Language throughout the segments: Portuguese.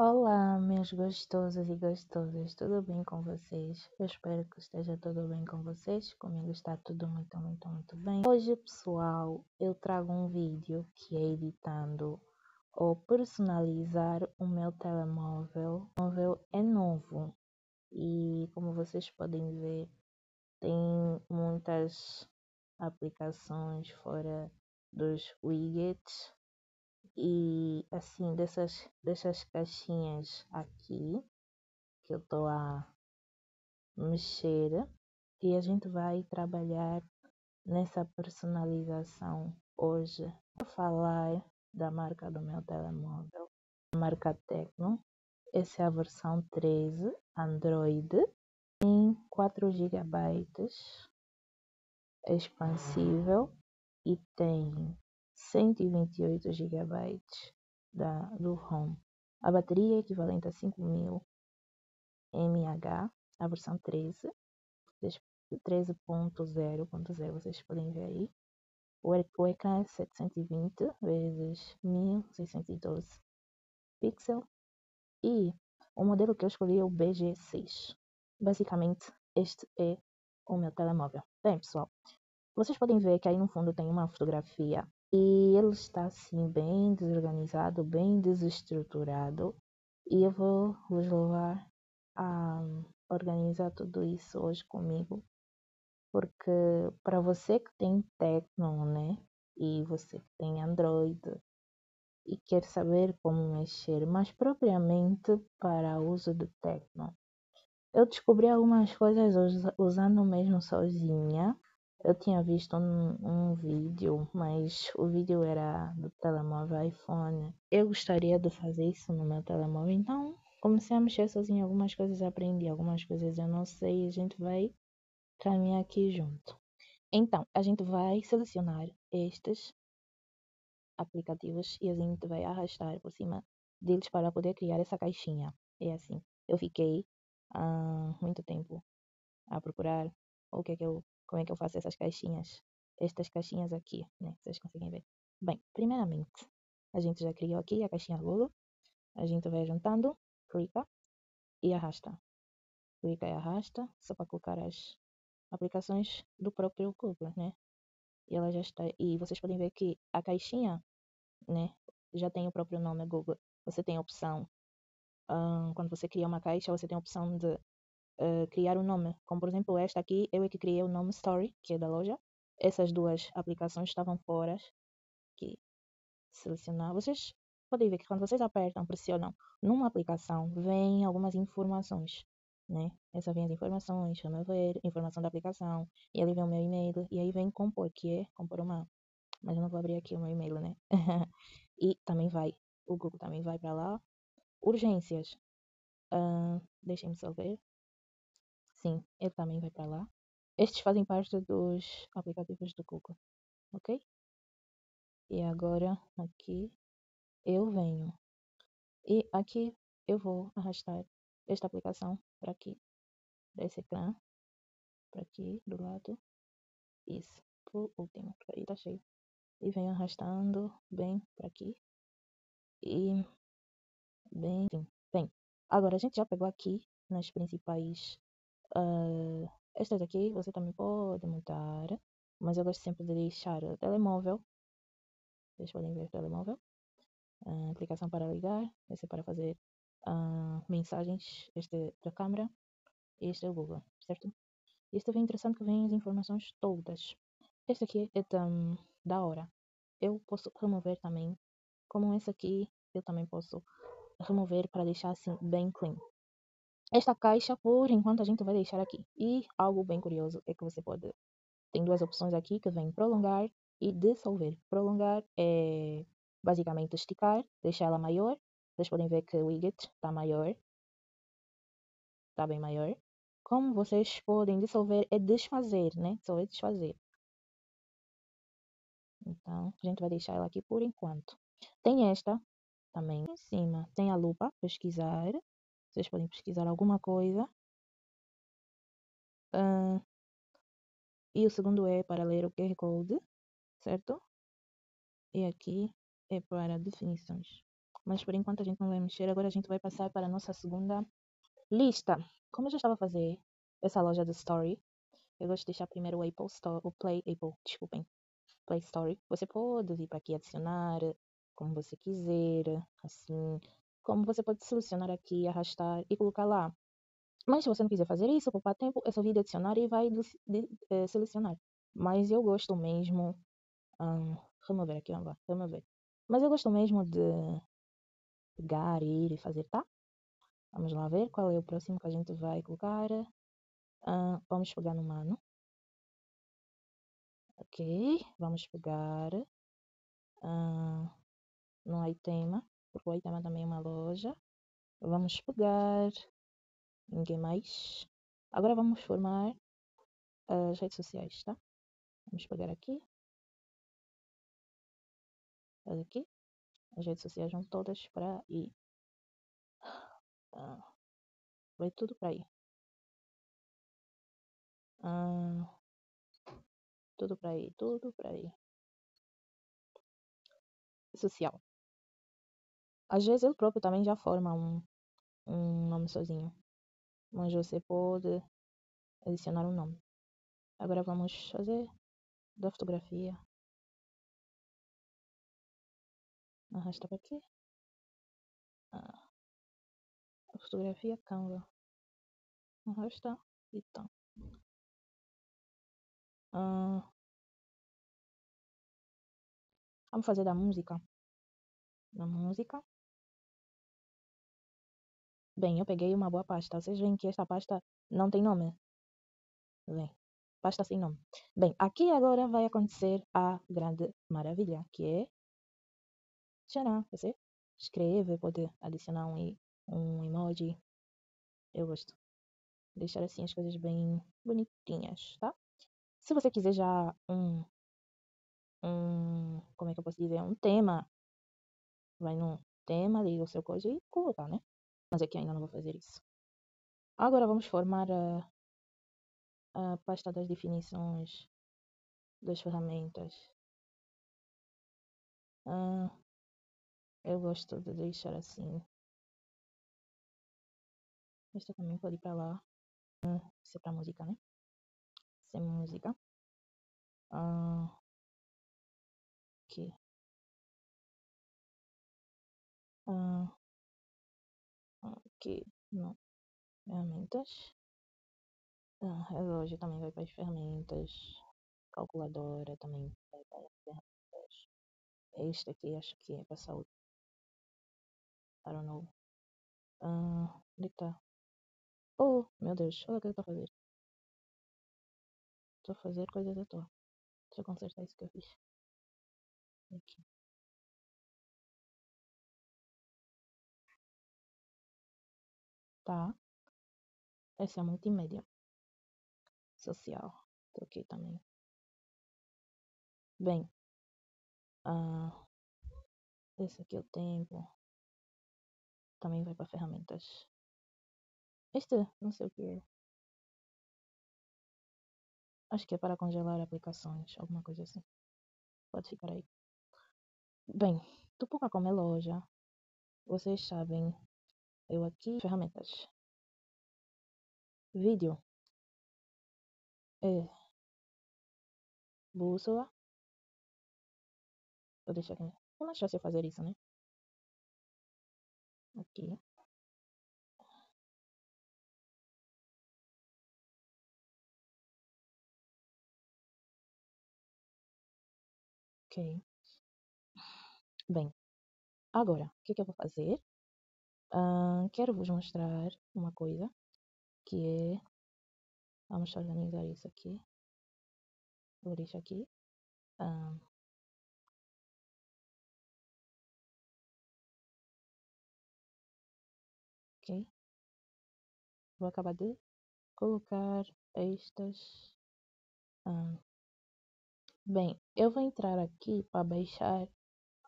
Olá, meus gostosos e gostosas, tudo bem com vocês? Eu espero que esteja tudo bem com vocês. Comigo está tudo muito, muito, muito bem. Hoje, pessoal, eu trago um vídeo que é editando ou personalizar o meu telemóvel. O móvel é novo e, como vocês podem ver, tem muitas aplicações fora dos widgets e assim dessas dessas caixinhas aqui que eu tô a mexer e a gente vai trabalhar nessa personalização hoje. Vou falar da marca do meu telemóvel, marca Tecno. Essa é a versão 13 Android em 4 GB expansível e tem 128 GB da, do ROM. A bateria é equivalente a 5000 mAh, a versão 13, 13.0.0, vocês podem ver aí. O, o ecrã é 720 vezes 1612 pixels e o modelo que eu escolhi é o BG6. Basicamente, este é o meu telemóvel. Bem, pessoal, vocês podem ver que aí no fundo tem uma fotografia e ele está assim bem desorganizado, bem desestruturado. E eu vou vos levar a organizar tudo isso hoje comigo. Porque para você que tem Tecno, né? E você que tem Android e quer saber como mexer, mas propriamente para uso do Tecno. Eu descobri algumas coisas usando mesmo sozinha eu tinha visto um, um vídeo, mas o vídeo era do telemóvel iPhone. Eu gostaria de fazer isso no meu telemóvel, então comecei a mexer sozinho. Algumas coisas aprendi, algumas coisas eu não sei. A gente vai caminhar aqui junto. Então, a gente vai selecionar estes aplicativos e a gente vai arrastar por cima deles para poder criar essa caixinha. É assim. Eu fiquei há uh, muito tempo a procurar o que é que eu como é que eu faço essas caixinhas? Estas caixinhas aqui, né? Vocês conseguem ver. Bem, primeiramente, a gente já criou aqui a caixinha Google. A gente vai juntando, clica e arrasta. Clica e arrasta, só para colocar as aplicações do próprio Google, né? E ela já está. E vocês podem ver que a caixinha, né? Já tem o próprio nome Google. Você tem a opção. Um, quando você cria uma caixa, você tem a opção de uh, criar um nome. Como por exemplo esta aqui, eu é que criei o nome Story, que é da loja. Essas duas aplicações estavam fora. Aqui, selecionar. Vocês podem ver que quando vocês apertam, pressionam numa aplicação, vem algumas informações. Né? Essa vem as informações, chama ver, informação da aplicação, e ali vem o meu e-mail, e aí vem compor, que é compor uma. Mas eu não vou abrir aqui o meu e-mail, né? e também vai, o Google também vai para lá. Urgências. Uh, Deixem-me só ver. Sim, ele também vai para lá. Estes fazem parte dos aplicativos do Google, ok? E agora aqui eu venho e aqui eu vou arrastar esta aplicação para aqui, desse ecrã, para aqui do lado, isso, por último, aí tá cheio. E venho arrastando bem para aqui e bem, bem. Agora a gente já pegou aqui nas principais Uh, estas aqui você também pode montar, mas eu gosto sempre de deixar o telemóvel. Vocês podem ver o telemóvel. Uh, aplicação para ligar, esse é para fazer uh, mensagens, este é da câmera, este é o Google, certo? Este é interessante que vem as informações todas. Este aqui é tão da hora. Eu posso remover também, como esse aqui, eu também posso remover para deixar assim bem clean. Esta caixa, por enquanto, a gente vai deixar aqui. E algo bem curioso é que você pode... Tem duas opções aqui que vem prolongar e dissolver. Prolongar é basicamente esticar, deixar ela maior. Vocês podem ver que o widget está maior. Está bem maior. Como vocês podem dissolver é desfazer, né? Só é desfazer. Então, a gente vai deixar ela aqui por enquanto. Tem esta também em cima. Tem a lupa, pesquisar. Vocês podem pesquisar alguma coisa. Uh, e o segundo é para ler o QR Code, certo? E aqui é para definições. Mas por enquanto a gente não vai mexer. Agora a gente vai passar para a nossa segunda lista. Como eu já estava a fazer essa loja de Story, eu gosto de deixar primeiro o Apple Store, o Play Apple, desculpem, Play Store. Você pode vir para aqui adicionar como você quiser, assim, como você pode selecionar aqui, arrastar e colocar lá. Mas se você não quiser fazer isso, poupar tempo, é só vir adicionar e vai de, de, eh, selecionar. Mas eu gosto mesmo, um, remover aqui, vamos lá, remover. Mas eu gosto mesmo de pegar, ir e fazer, tá? Vamos lá ver qual é o próximo que a gente vai colocar. Uh, vamos pegar no mano. Ok, vamos pegar uh, no Aitema, porque o Aitema também uma loja. Vamos pegar ninguém mais. Agora vamos formar as redes sociais, tá? Vamos pegar aqui. Olha aqui. As redes sociais vão todas para aí. Ah, vai tudo para aí. Ah, tudo para aí, tudo para aí. Social. Às vezes ele próprio também já forma um, um nome sozinho. Mas você pode adicionar um nome. Agora vamos fazer da fotografia. Arrasta para aqui. Ah. Fotografia Canva. Arrasta e tá. Ah. Vamos fazer da música. Da música. Bem, eu peguei uma boa pasta. Vocês veem que esta pasta não tem nome. Bem, pasta sem nome. Bem, aqui agora vai acontecer a grande maravilha, que é... Tcharam, você escreve, pode adicionar um, um emoji. Eu gosto. Deixar assim as coisas bem bonitinhas, tá? Se você quiser já um, um, como é que eu posso dizer, um tema, vai no tema, liga o seu coisa e coloca, né? Mas aqui ainda não vou fazer isso. Agora vamos formar a, a pasta das definições das ferramentas. Ah, eu gosto de deixar assim. Esta também pode ir para lá. Ah, isso é para música, né? Sem música. Ah, aqui. Ah, aqui no ferramentas. Ah, relógio também vai para as ferramentas. Calculadora também vai para as ferramentas. Este aqui acho que é para saúde. I don't know. Ah, onde está? Oh, meu Deus, olha o que eu fazer. Estou a fazer coisas à toa. Deixa eu consertar isso que eu fiz. Aqui. Tá? Essa é a multimédia social. Troquei também. Bem, uh, esse aqui é o tempo. Também vai para ferramentas. Este, não sei o que é. Acho que é para congelar aplicações, alguma coisa assim. Pode ficar aí. Bem, Tupuca como é loja, vocês sabem eu aqui, ferramentas. Vídeo. É. Bússola. Vou deixar aqui. É mais fácil fazer isso, né? Aqui. Ok. Bem, agora, o que, que eu vou fazer? Uh, quero vos mostrar uma coisa que é. Vamos organizar isso aqui. Vou deixar aqui. Uh, ok. Vou acabar de colocar estas. Uh, bem, eu vou entrar aqui para baixar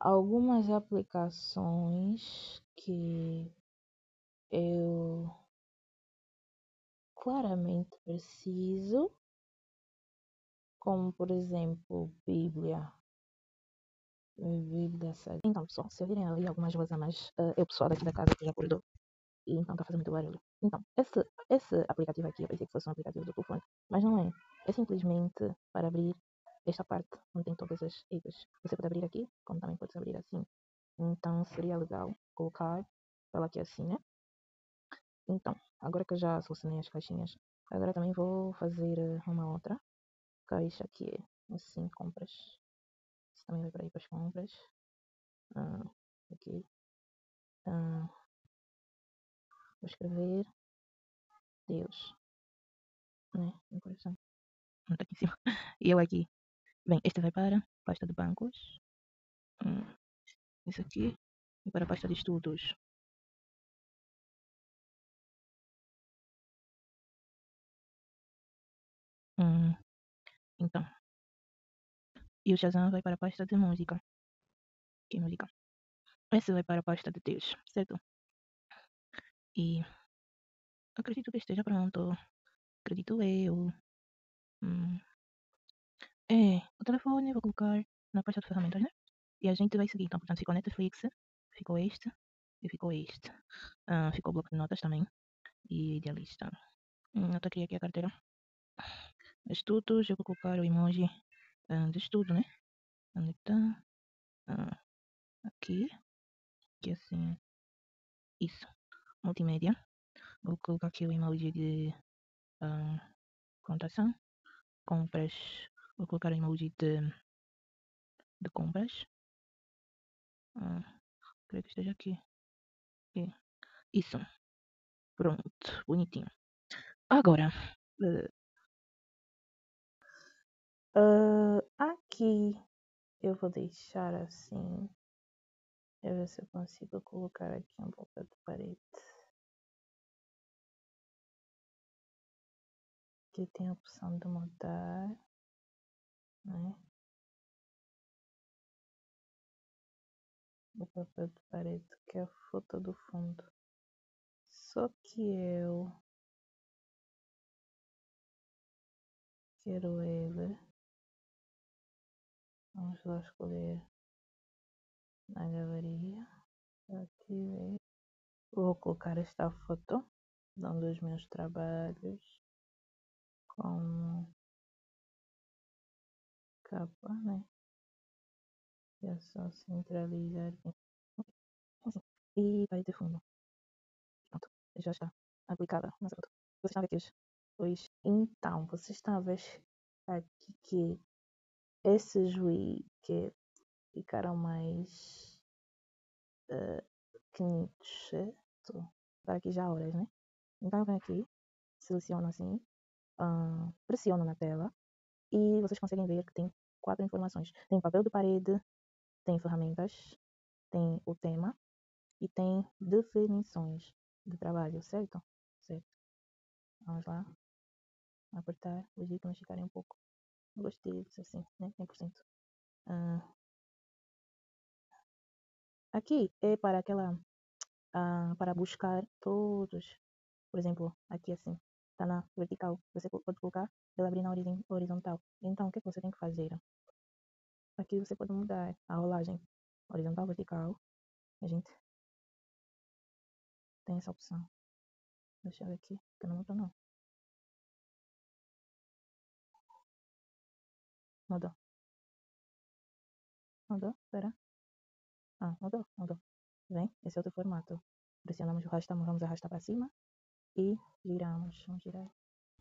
algumas aplicações que eu claramente preciso, como por exemplo Bíblia. Bebida sadia. Então, pessoal, se ouvirem ali algumas vozes a mais, uh, o pessoal daqui da casa que já acordou e então está fazendo muito barulho. Então, esse, esse aplicativo aqui, eu pensei que fosse um aplicativo do telefone, mas não é. É simplesmente para abrir esta parte onde tem todas as apps. Você pode abrir aqui, como também pode abrir assim. Então, seria legal colocar ela aqui assim, né? Então, agora que eu já solucionei as caixinhas, agora também vou fazer eh, uma outra caixa aqui, assim, compras. Isso também vai para aí para as compras. Ah, aqui. Ah, vou escrever Deus, né? No coração. Não está aqui em cima. E eu aqui. Bem, este vai para pasta de bancos. Hum, isso aqui. E para a pasta de estudos. Hum, então. E o Shazam vai para a pasta de música. Que música? Esse vai para a pasta de Deus, certo? E acredito que esteja pronto. Acredito eu. Hum. É, o telefone vou colocar na pasta de ferramentas, né? E a gente vai seguir. Então, portanto, ficou Netflix, ficou este e ficou este. Ah, ficou o bloco de notas também. E idealista. Hum, eu aqui a carteira. Estudos, eu vou colocar o emoji uh, de estudo, né? Onde está? Uh, aqui. Aqui assim. Isso. Multimédia. Vou colocar aqui o emoji de uh, contação. Compras. Vou colocar emoji de, de compras. Uh, creio que esteja aqui. aqui. Isso. Pronto. Bonitinho. Agora. Uh, aqui eu vou deixar assim. Deixa eu ver se eu consigo colocar aqui um pouco de parede. Aqui tem a opção de mudar. Né? O papel de parede, que é a foto do fundo. Só que eu quero ele Vamos lá escolher na galeria. Aqui vou colocar esta foto de um dos meus trabalhos como capa, né? É só centralizar e vai de fundo. Pronto, já está aplicada nossa foto. Vocês estão aqui hoje? Pois então, a ver aqui que esses que ficaram mais uh, pequenitos, certo? Para aqui já horas, né? Então venho aqui, seleciono assim, uh, pressiono na tela e vocês conseguem ver que tem quatro informações. Tem papel de parede, tem ferramentas, tem o tema e tem definições de trabalho, certo? Certo. Vamos lá. Apertar os ícones ficarem um pouco Gostei disso assim, né? 100%. Ah, aqui é para aquela. Ah, para buscar todos. Por exemplo, aqui assim, está na vertical. Você pode colocar ela abrir na horizontal. Então, o que, é que você tem que fazer? Aqui você pode mudar a rolagem horizontal, vertical. A gente tem essa opção. Deixa eu ver aqui, que não mudou não. Mudou. Mudou? Espera. Ah, mudou, mudou. Vem, esse é outro formato. Pressionamos, arrastamos, vamos arrastar para cima e giramos. Vamos girar.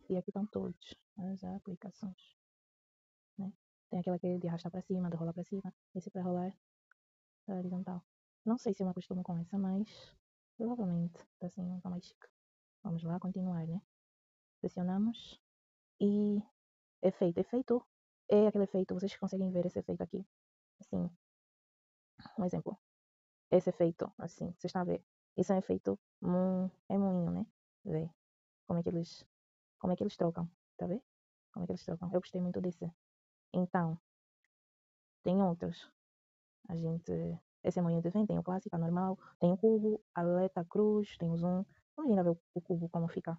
E aqui estão todos as aplicações. Né? Tem aquela que é de arrastar para cima, de rolar para cima. Esse para rolar horizontal. Não sei se eu me acostumo com essa, mas provavelmente está assim, tá mais chique. Vamos lá, continuar, né? Pressionamos e efeito. Efeito é aquele efeito, vocês conseguem ver esse efeito aqui. Assim, um exemplo. Esse efeito, assim, vocês estão a ver. Isso é um efeito, é moinho, né? Vê como é que eles, como é que eles trocam, tá vendo? Como é que eles trocam. Eu gostei muito desse. Então, tem outros. A gente, esse é moinho de vento, tem o clássico, a normal, tem o cubo, a aleta cruz, tem o zoom. Vamos ainda ver o cubo como fica.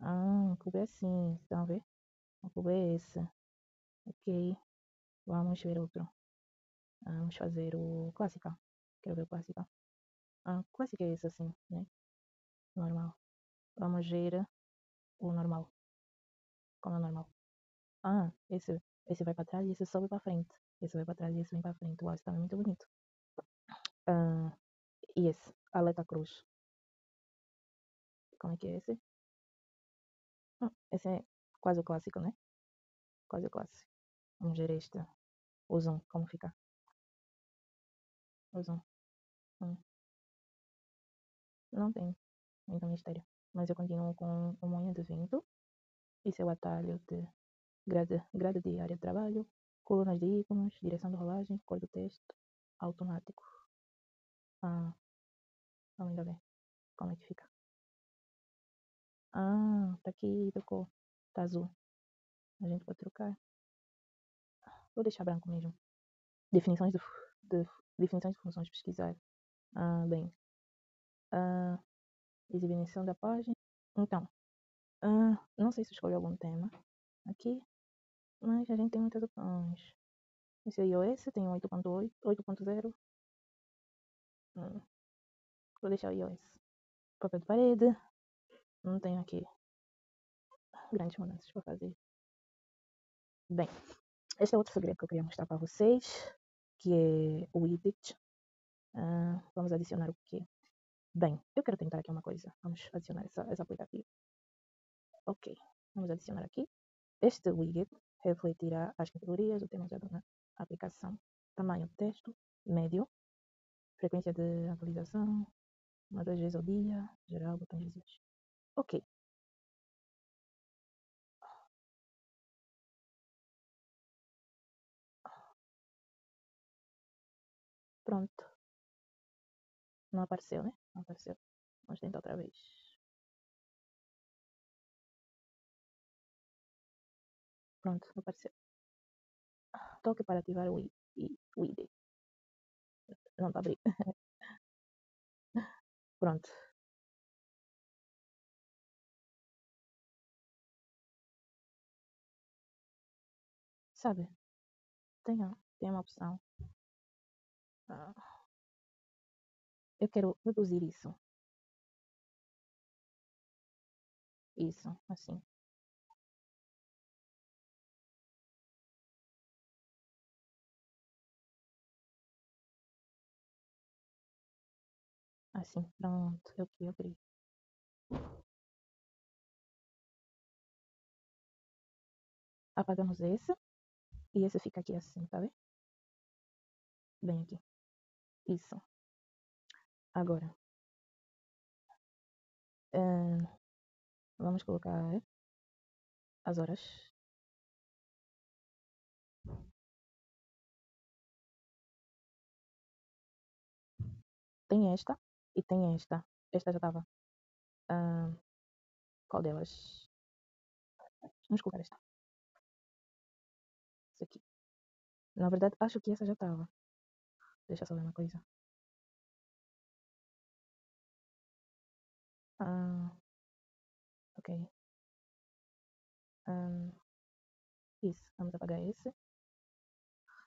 Ah, o cubo é assim, estão a ver? O cubo é esse. Ok. Vamos ver outro. Vamos fazer o clássica. Quero ver o clássica. Ah, clássica é esse assim, né? Normal. Vamos ver o normal. Como é normal. Ah, esse, esse vai para trás e esse sobe para frente. Esse vai para trás e esse vem para frente. Uau, esse também é muito bonito. Ah, e esse, aleta cruz. Como é que é esse? Ah, esse é quase o clássico, né? Quase o clássico. Vamos ver este. O zoom, como fica. O zoom. Hum. Não tem muito mistério. Mas eu continuo com o moinho de vento. Esse é o atalho de grade, grade de área de trabalho, colunas de íconos, direção de rolagem, cor do texto, automático. Ah, vamos ainda ver como é que fica. Ah, tá aqui, trocou. Tá azul. A gente pode trocar. Vou deixar branco mesmo. Definições de, de definições de funções pesquisar. Ah, bem. Ah, exibição da página. Então, ah, não sei se escolhi algum tema aqui, mas a gente tem muitas opções. Esse é iOS tem 8.8, 8.0. Hum. Vou deixar o iOS. Papel de parede. Não tenho aqui grandes mudanças para fazer. Bem, este é outro segredo que eu queria mostrar para vocês, que é o edit. Ah, vamos adicionar o quê? Bem, eu quero tentar aqui uma coisa. Vamos adicionar essa, essa aplicativo. Ok, vamos adicionar aqui. Este widget refletirá as categorias, o tema usado na aplicação, tamanho do texto, médio, frequência de atualização, uma duas vezes ao dia, geral, botões visíveis. Ok. Pronto. Não apareceu, né? Não apareceu. Vamos tentar outra vez. Pronto, apareceu. Toque para ativar o ID. Não está abrindo. Pronto. Sabe? Tem, tem uma opção. Ah. Eu quero reduzir isso. Isso, assim. Assim, pronto. Eu que criei. Apagamos esse. E esse fica aqui assim, tá vendo? Bem aqui. Isso. Agora. Uh, vamos colocar as horas. Tem esta e tem esta. Esta já estava. Uh, qual delas? Vamos colocar esta. Isso aqui. Na verdade, acho que essa já estava. Deixa eu só ver uma coisa. Ah, ok. Um, isso. Vamos apagar esse.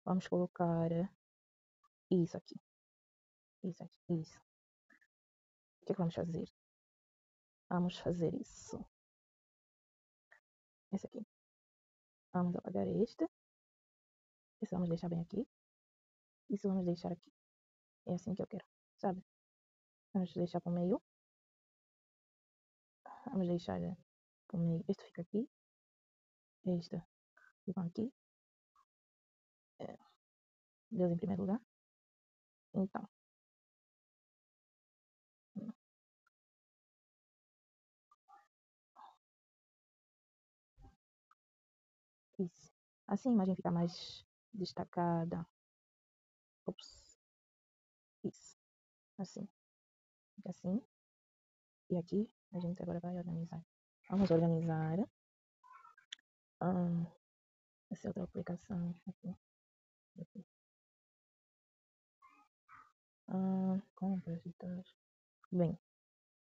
Vamos colocar isso aqui. Isso aqui. Isso. O que, é que vamos fazer? Vamos fazer isso. Esse aqui. Vamos apagar este. Isso vamos deixar bem aqui. Isso vamos deixar aqui. É assim que eu quero, sabe? Vamos deixar para o meio. Vamos deixar para o meio. Este fica aqui. Este fica aqui. É. Deus em primeiro lugar. Então. Isso. Assim a imagem fica mais destacada. Ops. Isso. Assim. Fica assim. E aqui a gente agora vai organizar. Vamos organizar. Ah, essa outra aplicação. Aqui. aqui. Ah, compras e tal. Bem,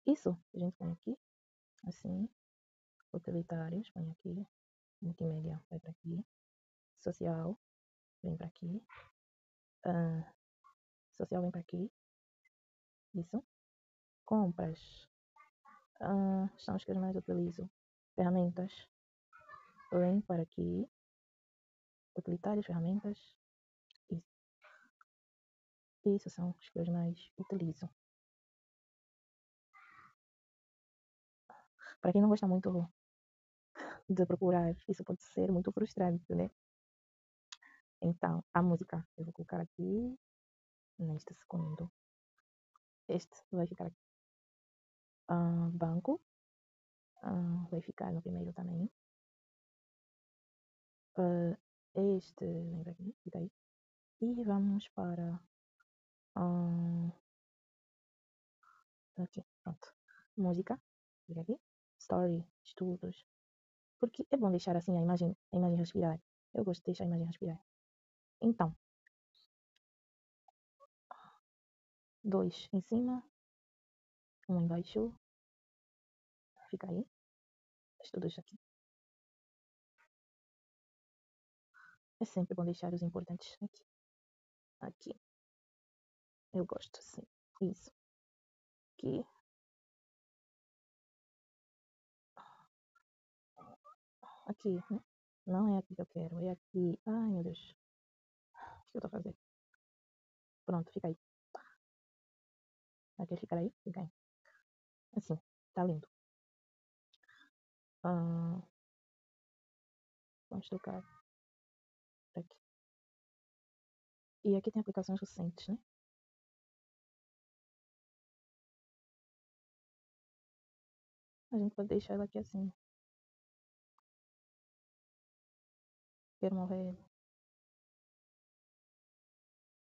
isso a gente põe aqui. Assim. Utilitários, põe aqui. Multimédia vai para aqui. Social, vem para aqui. Uh, social vem para aqui. Isso. Compras. Uh, são os que eu mais utilizo. Ferramentas. Vem para aqui. Utilitários, ferramentas. Isso. Isso são os que eu mais utilizo. Para quem não gosta muito de procurar, isso pode ser muito frustrante, né? Então, a música, eu vou colocar aqui neste segundo. Este vai ficar aqui. Uh, banco, uh, vai ficar no primeiro também. Uh, este, lembra aqui, fica aí. E vamos para. aqui, pronto. Música, fica aqui. Story, estudos. Porque é bom deixar assim a imagem, a imagem respirar. Eu gosto de deixar a imagem respirar. Então, dois em cima, um embaixo, fica aí, estudos aqui. É sempre bom deixar os importantes aqui. Aqui. Eu gosto assim. Isso. Aqui. Aqui, né? Não é aqui que eu quero, é aqui. Ai, meu Deus que eu tô fazendo? Pronto, fica aí. Vai quer ficar aí? Fica aí. Assim, tá lindo. Ah, vamos trocar aqui. E aqui tem aplicações recentes, né? A gente pode deixar ela aqui assim. Quero morrer.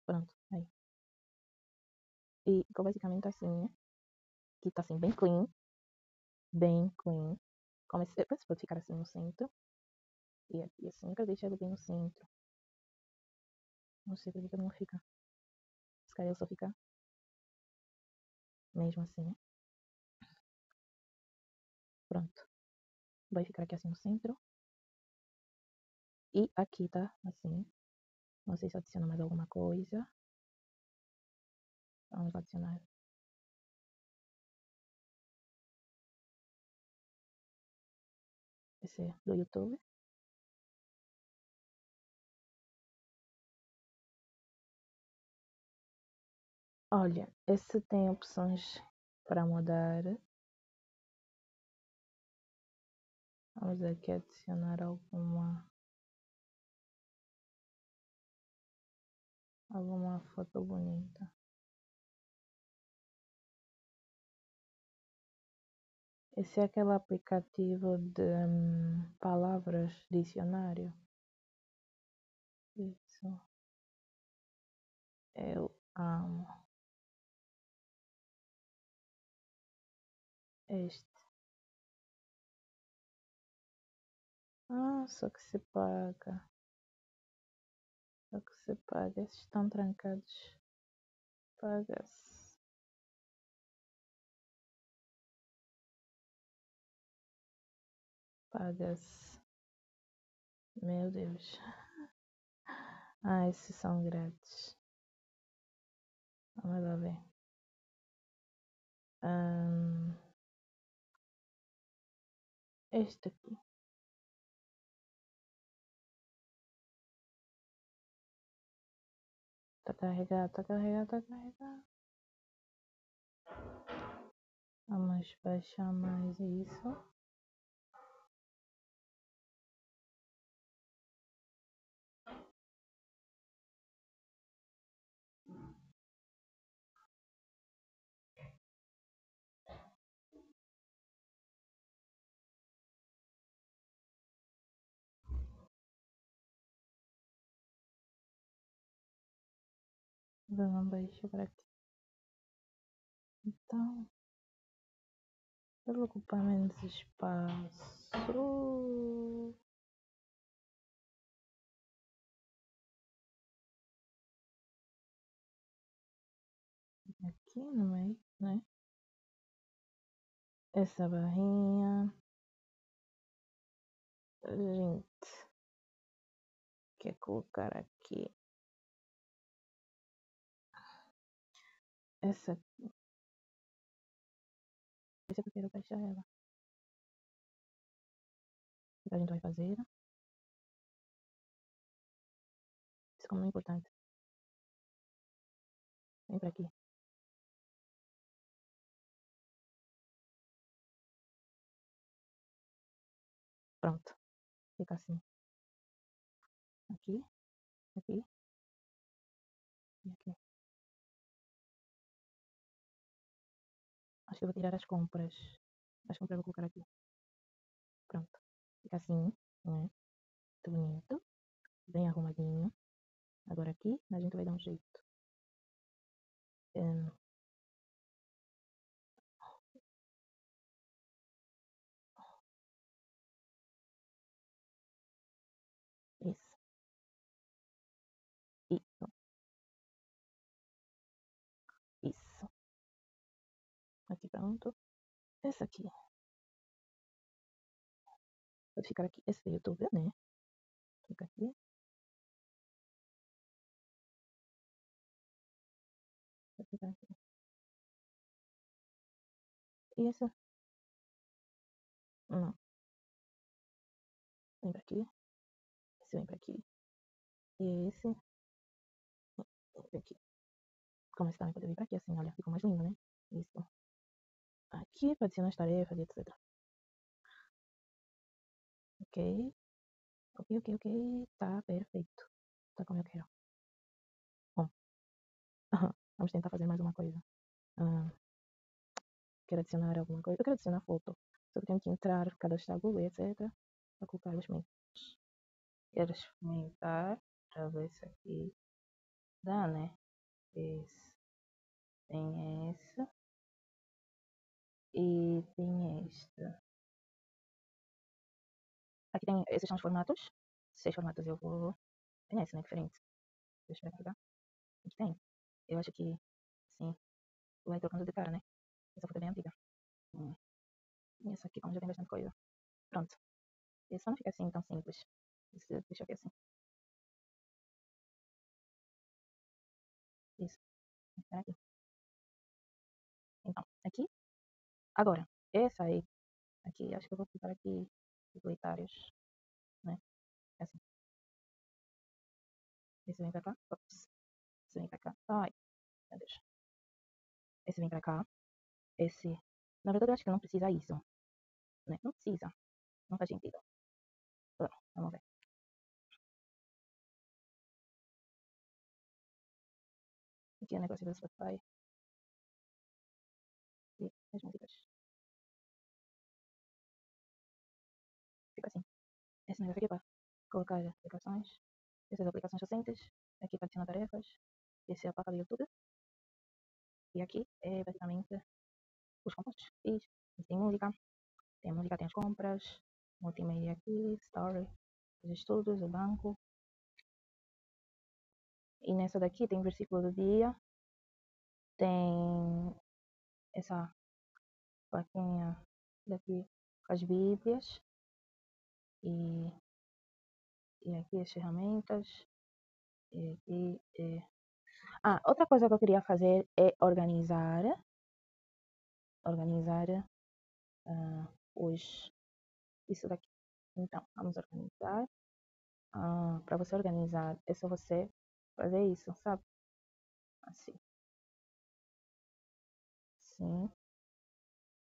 Pronto, aí. E ficou basicamente assim, né? Que tá assim, bem clean. Bem clean. Comecei, depois pode ficar assim no centro. E aqui assim, nunca deixei ele bem no centro. Não sei por que não fica. Se calhar só ficar mesmo assim? Pronto. Vai ficar aqui assim no centro. E aqui tá assim. Não sei se adiciona mais alguma coisa. Vamos adicionar. É do YouTube. Olha, esse tem opções para mudar. Vamos aqui adicionar alguma alguma foto bonita. Esse é aquele aplicativo de hum, palavras, dicionário. Isso. Eu amo. Este. Ah, só que se paga. Só que se paga. Esses estão trancados. Paga-se. Paga-se. Meu Deus. Ah, esses são grátis. Vamos lá ver. Um, este aqui. Tá carregado, tá carregado, tá carregado. Vamos baixar mais isso. Vamos baixar para aqui. Então, para ocupar menos espaço. Aqui no meio, né? Essa barrinha. Gente, quer colocar aqui Essa aqui. Essa que eu quero fechar ela. O que a gente vai fazer? Isso como é importante. Vem para aqui. Pronto. Fica assim. Acho que eu vou tirar as compras. As compras eu vou colocar aqui. Pronto. Fica assim, né? Muito bonito. Bem arrumadinho. Agora aqui a gente vai dar um jeito. Um, Aqui pronto. Essa aqui. Pode ficar aqui. Esse YouTube, né? Fica aqui. Vai ficar aqui. E essa? Não. Vem pra aqui. Esse vem pra aqui. E esse. Vem aqui. Como esse também pode vir pra aqui, assim, olha. Ficou mais lindo, né? Isso. Aqui adicionar as tarefas, etc. Ok. Ok, ok, ok. Tá perfeito. Tá como eu quero. Bom. Vamos tentar fazer mais uma coisa. Ah, quero adicionar alguma coisa. Eu quero adicionar foto. Só que tenho que entrar, cadastrar Google, etc. Para colocar os meus. Quero experimentar para ver se aqui dá, né? Esse. Tem essa. E tem esta. Aqui tem, esses são os formatos. Seis formatos eu vou. Tem esse, né? Diferente. Deixa eu pegar. Aqui tem. Eu acho que, sim. Vai trocando de cara, né? Essa foto é bem antiga. Hum. E essa aqui, como já tem bastante coisa. Pronto. Esse só não fica assim tão simples. Deixa eu ver assim. Isso. Aqui. Então, aqui. Agora, essa aí. Aqui, acho que eu vou ficar aqui. Utilitários. Né? Assim. Esse vem pra cá. Ops. Esse vem pra cá. Ai, meu Deus. Esse vem pra cá. Esse. Na verdade, eu acho que não precisa isso. Né? Não precisa. Não faz sentido. Bom, vamos ver. Aqui é o negócio do Spotify. E as músicas. Esse negócio aqui para colocar aplicações. Essas aplicações recentes. Aqui para adicionar tarefas. Esse é a placa do YouTube. E aqui é basicamente os compostos. E tem música. Tem música, tem as compras. Multimedia aqui, story, os estudos, o banco. E nessa daqui tem versículo do dia. Tem essa plaquinha daqui com as bíblias. E, e aqui as ferramentas. E aqui. E... Ah, outra coisa que eu queria fazer é organizar. Organizar uh, os. Isso daqui. Então, vamos organizar. Uh, Para você organizar, é só você fazer isso, sabe? Assim. Assim.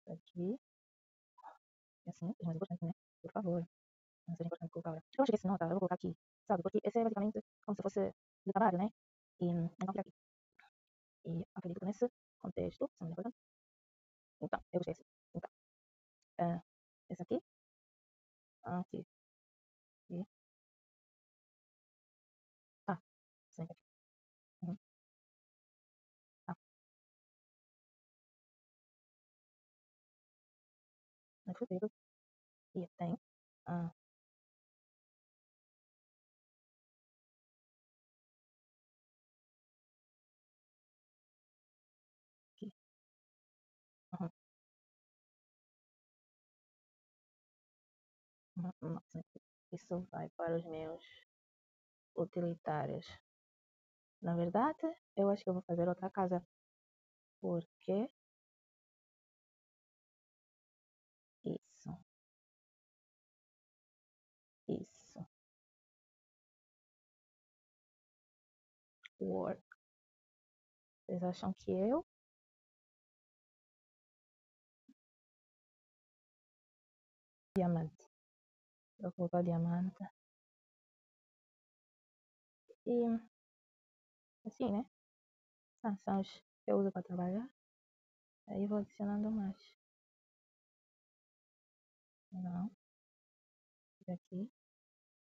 Aqui. Assim, é mais importante, né? Por favor. Não seja importante colocar agora. Eu acho que esse nota eu vou colocar aqui, sabe? Porque esse é basicamente como se fosse de trabalho, né? E então fica aqui. E acredito que nesse contexto, se não me engano. Então, eu gostei assim. Então, uh, esse aqui. Aqui. E. Ah, sempre aqui. Uhum. Ah. No futuro. E tem. Isso vai para os meus utilitários. Na verdade, eu acho que eu vou fazer outra casa Porque isso, isso. Work. Vocês acham que eu? Vou colocar diamante. E assim, né? Ah, são os que eu uso para trabalhar. Aí vou adicionando mais. Não. Por aqui.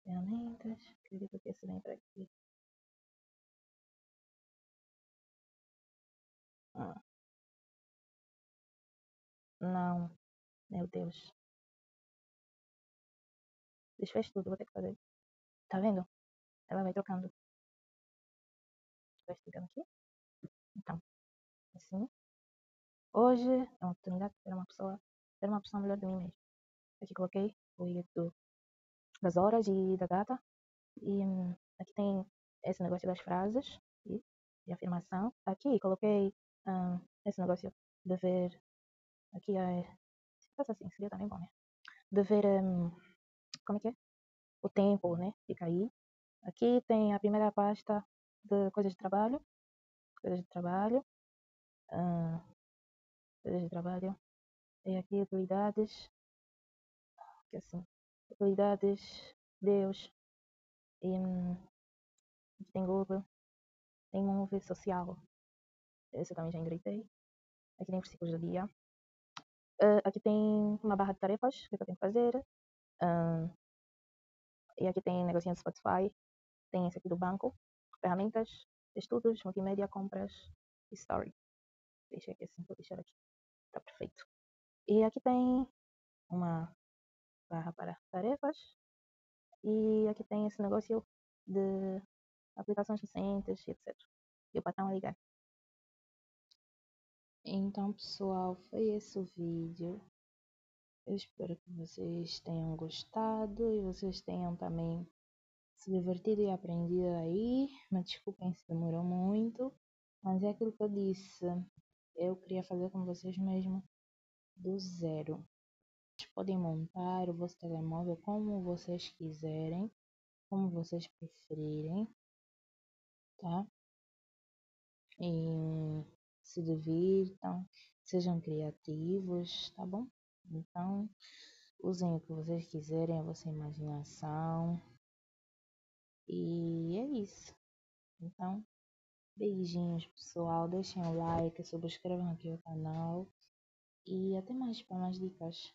Ferramentas. Acredito que esse vem para aqui. Ah. Não. Meu Deus. Desfez tudo, vou ter que fazer. Tá vendo? Ela vai trocando. Vai explicando aqui. Então, assim. Hoje é uma oportunidade de ser uma pessoa, ser uma pessoa melhor de mim mesmo. Aqui coloquei o do, das horas e da data. E hum, aqui tem esse negócio das frases e de afirmação. Aqui coloquei hum, esse negócio de ver. Aqui é. Se assim, seria também bom, né? De ver. Hum, como é que é? O tempo, né? Fica aí. Aqui tem a primeira pasta de coisas de trabalho. Coisas de trabalho. Uh, coisas de trabalho. Tem aqui utilidades. Que assim. Utilidades. Deus. E, um, aqui tem Google. Tem Move social. Esse eu também já endireitei. Aqui tem versículos do dia. Uh, aqui tem uma barra de tarefas que eu tenho que fazer. E aqui tem negocinho do Spotify. Tem esse aqui do banco. Ferramentas, estudos, multimédia, compras e story. Deixa aqui assim, vou deixar aqui. Tá perfeito. E aqui tem uma barra para tarefas. E aqui tem esse negócio de aplicações recentes, etc. E o patrão ligar. Então, pessoal, foi esse o vídeo. Eu espero que vocês tenham gostado e vocês tenham também se divertido e aprendido aí. Me desculpem se demorou muito, mas é aquilo que eu disse. Eu queria fazer com vocês mesmo do zero. Vocês podem montar o vosso telemóvel como vocês quiserem, como vocês preferirem, tá? E se divirtam, sejam criativos, tá bom? Então, usem o que vocês quiserem, a vossa imaginação. E é isso. Então, beijinhos, pessoal. Deixem o like, subscrevam aqui o canal. E até mais para mais dicas.